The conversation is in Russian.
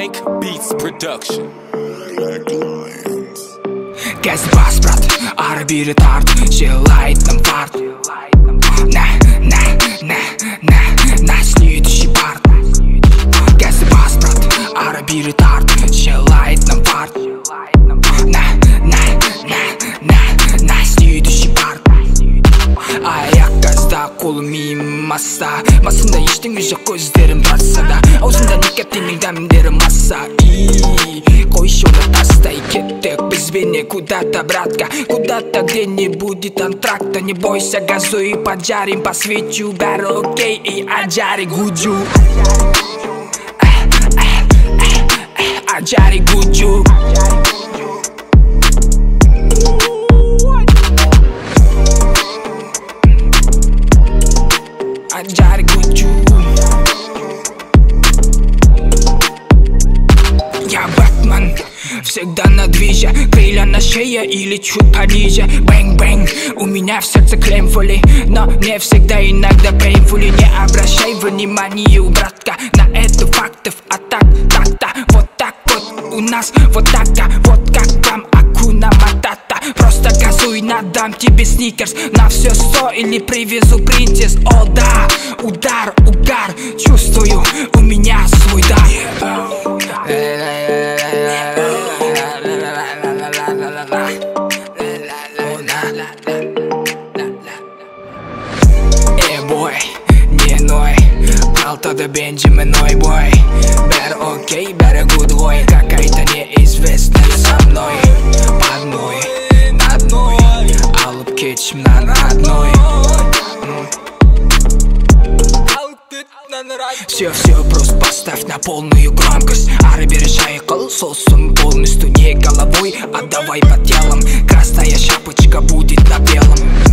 Frank Beats Production Газ бас, брат, ары бері тарт Желает нам фарт На, на, на, на, на следующий парт Газ бас, брат, ары миым масса басында ештеңе жоқ көздерім басса да аузында никотиннің дәмдері масса и қойшы оны тастай кеттік бізбен куда то братка куда то где не будет антракта не бойся газуй поджарим посвечу бәрі окей и аджари гуджу аджари гуджу Аджари гуджу Я Бэтмен, всегда на движе. Крылья на шее или чуть пониже. Бэнг-бэнг, у меня в сердце клеймфули Но не всегда, иногда пейнфули Не обращай внимания, братка На это фактов, а так, так-то Вот так вот у нас, вот так-то Вот как там Акуна Матата надам тебе сникерс. На все сто или привезу принцесс О да, удар, угар. Чувствую, у меня свой дар. Э, бой, не Бенджамин, ой, бой. Бәрі окей, бәрі good ғой Какая-то Все, все, просто поставь на полную громкость. Арби решай колсосом полностью не головой, а давай по телом, Красная шапочка будет на белом.